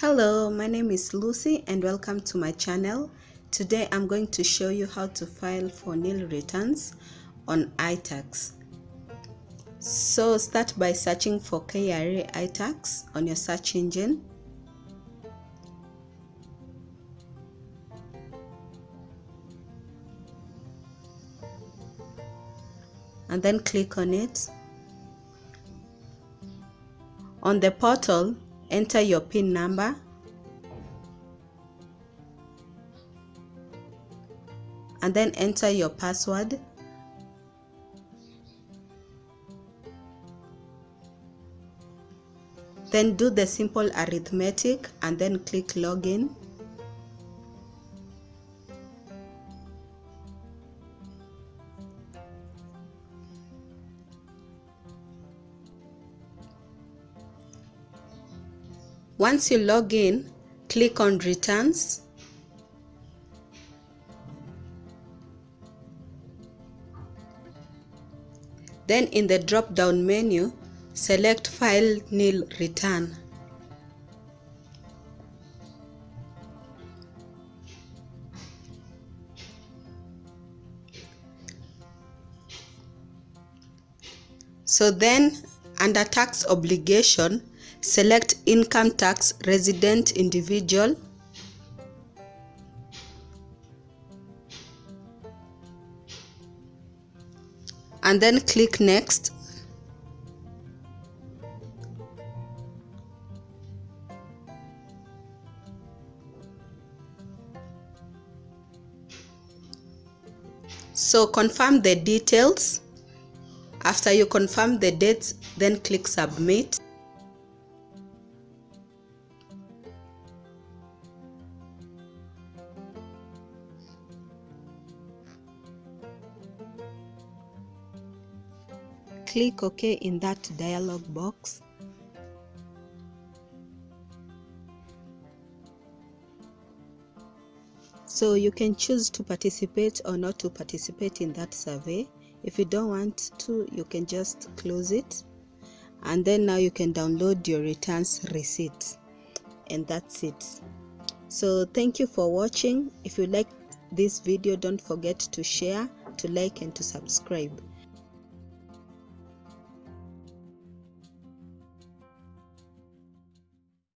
Hello, my name is Lucy and welcome to my channel. Today I'm going to show you how to file for nil returns on iTax. So start by searching for KRA iTax on your search engine. And then click on it. On the portal, enter your PIN number and then enter your password. Then do the simple arithmetic and then click login. Once you log in, click on returns. Then in the drop down menu, select file nil return. So then under tax obligation, select income tax resident individual. And then click next. So confirm the details. After you confirm the dates then click submit click OK in that dialog box. So you can choose to participate or not to participate in that survey. If you don't want to, you can just close it. And then now you can download your returns receipt. And that's it. So thank you for watching. If you like this video, don't forget to share, to like and to subscribe.